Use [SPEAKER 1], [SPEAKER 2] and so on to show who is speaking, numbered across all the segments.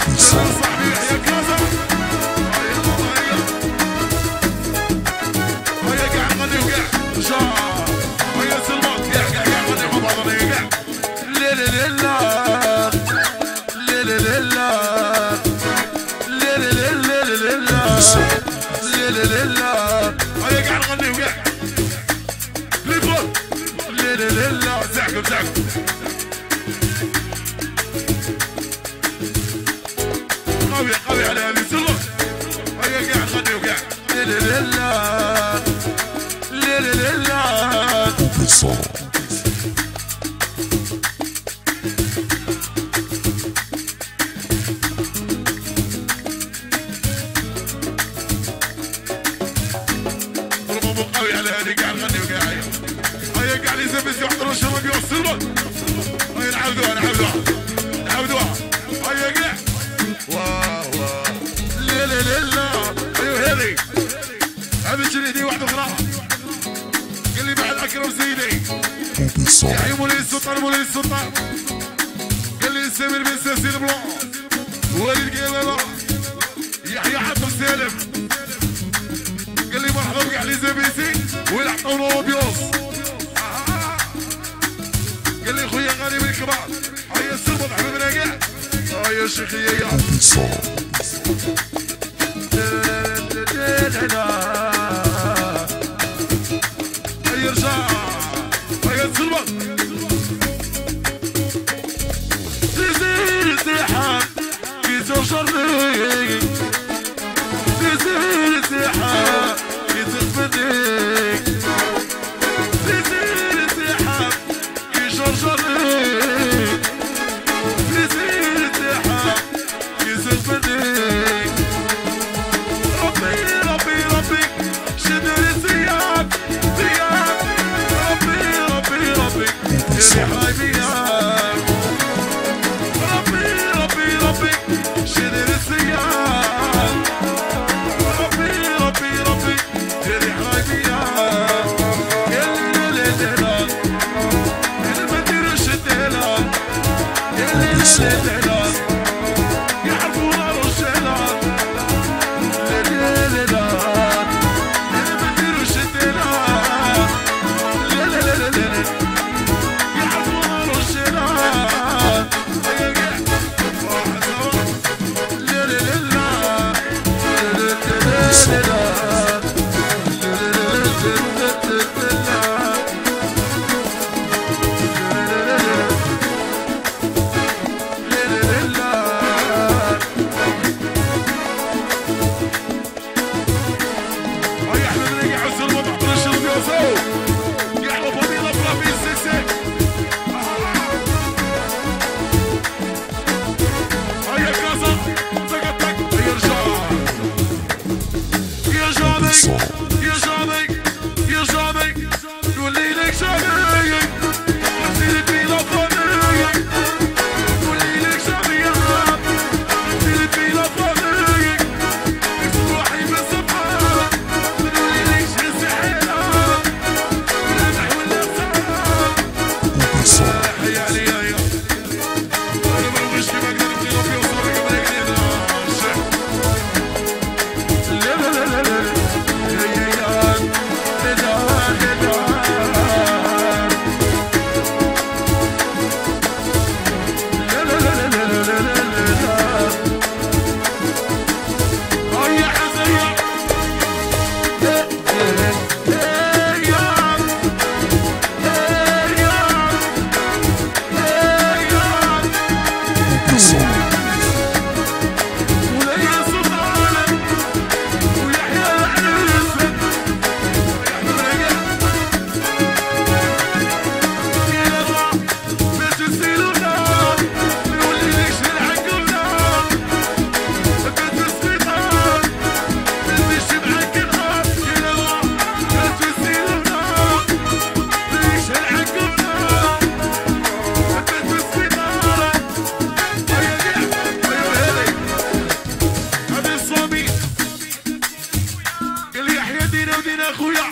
[SPEAKER 1] حبيبي صالح Zach, Zach.
[SPEAKER 2] Song.
[SPEAKER 1] قاعد يسبس يحضر الشباب يوصلون ما ينعاودوها نعاودوها يجرب زيني يا السلطان مولاي السلطان قال لي سمير بن ساسين بلو وليد قلبه يحيى حبر سالم قال لي مرحبا بك علي زبيسي والعطون روبيوس قال لي خويا غالي من الكبار هيا السلطان حبيب راجع هيا شيخي شربي في سيل سحاب yeah, yeah. يا خويا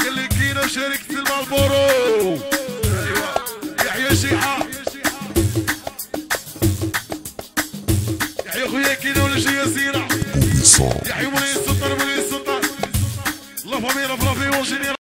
[SPEAKER 1] قال لي كينا شاركت المالبورو يحيى شيحة. يحيى خويا كينا ولا شي يا سيرة يحيى مولاي